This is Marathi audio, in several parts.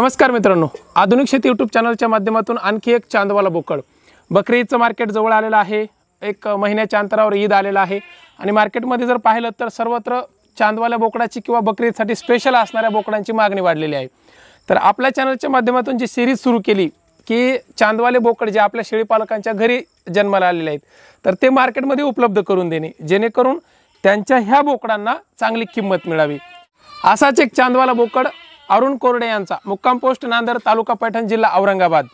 नमस्कार मित्रांनो. आधुनिक शेती यूट्यूब चॅनलच्या माध्यमातून आणखी एक चांदवाला बोकड. बकरी ईदचं मार्केट जवळ आलेलं आहे. एक महिन्याच्या अंतरावर ईद आलेलं आहे. आणि मार्केटमध्ये जर पाहिलं तर सर्वत्र चांदवाल्या बोकडाची किंवा बकरीसाठी स्पेशल असणाऱ्या बोकडांची मागणी वाढलेली आहे. तर आपल्या चॅनलच्या माध्यमातून जी सिरीज सुरू केली की चांदवाले बोकड जे आपल्या शेळीपालकांच्या घरी जन्माला आलेले आहेत तर ते मार्केटमध्ये उपलब्ध करून देणे जेणेकरून त्यांच्या ह्या बोकडांना चांगली किंमत मिळावी. असाच एक चांदवाला बोकड अरुण कोरडे यांचा. मुक्काम पोस्ट नांदर तालुका पैठण जिल्हा औरंगाबाद.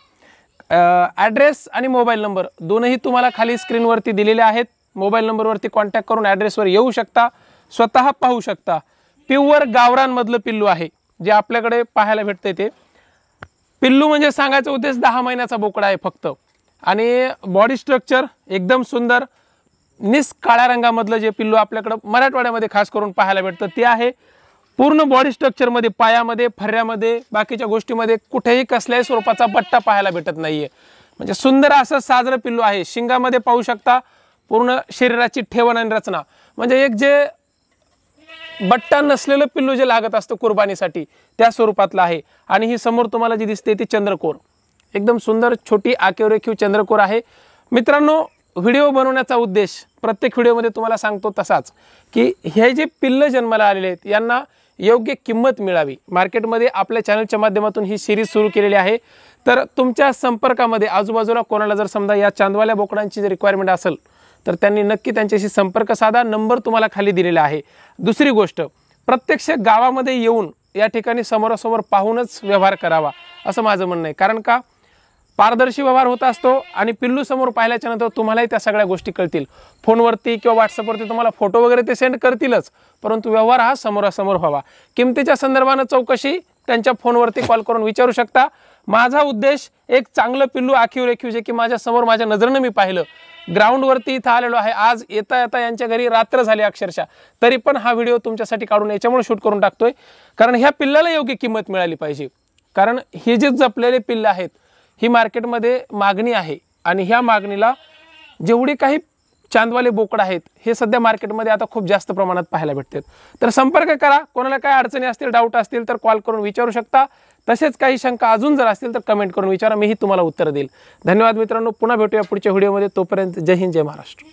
ॲड्रेस आणि मोबाईल नंबर दोनही तुम्हाला खाली स्क्रीनवरती दिलेले आहेत. मोबाईल नंबरवरती कॉन्टॅक्ट करून ॲड्रेसवर येऊ शकता स्वतः पाहू शकता. प्युअर गावरांमधलं पिल्लू आहे जे आपल्याकडे पाहायला भेटते ते. पिल्लू म्हणजे सांगायचा उद्देश दहा महिन्याचा बोकडा आहे फक्त. आणि बॉडी स्ट्रक्चर एकदम सुंदर. निस काळ्या रंगामधलं जे पिल्लू आपल्याकडं मराठवाड्यामध्ये खास करून पाहायला भेटतं ते आहे. पूर्ण बॉडी स्ट्रक्चरमध्ये पायामध्ये फर्यामध्ये बाकीच्या गोष्टीमध्ये कुठेही कसल्याही स्वरूपाचा बट्टा पाहायला भेटत नाहीये. म्हणजे सुंदर असं साजरं पिल्लू आहे. शिंगामध्ये पाहू शकता पूर्ण शरीराची ठेवण आणि रचना. म्हणजे एक जे बट्टा नसलेलं पिल्लू जे लागत असतं कुर्बानीसाठी त्या स्वरूपातलं आहे. आणि ही समोर तुम्हाला जी दिसते ती चंद्रकोर. एकदम सुंदर छोटी आकेव रेखीव चंद्रकोर आहे. मित्रांनो व्हिडिओ बनवण्याचा उद्देश प्रत्येक व्हिडिओमध्ये तुम्हाला सांगतो तसाच की हे जे पिल्लं जन्माला आलेले आहेत यांना योग्य किंमत मिळावी. मार्केटमध्ये आपल्या चॅनलच्या माध्यमातून ही सिरीज सुरू केलेली आहे. तर तुमच्या संपर्कामध्ये आजूबाजूला कोणाला जर समजा या चांदवाल्या बोकडांची जर रिक्वायरमेंट असेल तर त्यांनी नक्की त्यांच्याशी संपर्क साधा. नंबर तुम्हाला खाली दिलेला आहे. दुसरी गोष्ट प्रत्यक्ष गावामध्ये येऊन या ठिकाणी समोरासमोर पाहूनच व्यवहार करावा असं माझं म्हणणं आहे. कारण का? पारदर्शी व्यवहार होत असतो आणि पिल्लू समोर पाहिल्याच्या नंतर तुम्हालाही त्या सगळ्या गोष्टी कळतील. फोनवरती किंवा व्हॉट्सअपवरती तुम्हाला फोटो वगैरे ते सेंड करतीलच परंतु व्यवहार हा समोरासमोर व्हावा. किमतीच्या संदर्भानं चौकशी त्यांच्या फोनवरती कॉल करून विचारू शकता. माझा उद्देश एक चांगलं पिल्लू आखीव रेखीव जे की माझ्यासमोर माझ्या नजरेनं मी पाहिलं. ग्राउंडवरती इथं आलेलो आहे. आज येता येता यांच्या घरी रात्र झाली अक्षरशः. तरी पण हा व्हिडिओ तुमच्यासाठी काढून याच्यामुळे शूट करून टाकतोय. कारण ह्या पिल्लाला योग्य किंमत मिळाली पाहिजे. कारण हे जे जपलेले पिल्लं आहेत ही मार्केटमध्ये मागणी आहे. आणि ह्या मागणीला जेवढी काही चांदवाले बोकड आहेत हे सध्या मार्केटमध्ये आता खूप जास्त प्रमाणात पाहायला भेटतात. तर संपर्क करा. कोणाला काय अडचणी असतील डाऊट असतील तर कॉल करून विचारू शकता. तसेच काही शंका अजून जर असतील तर कमेंट करून विचारा. मीही तुम्हाला उत्तर देईल. धन्यवाद मित्रांनो. पुन्हा भेटूया पुढच्या व्हिडिओमध्ये तोपर्यंत जय हिंद जय महाराष्ट्र.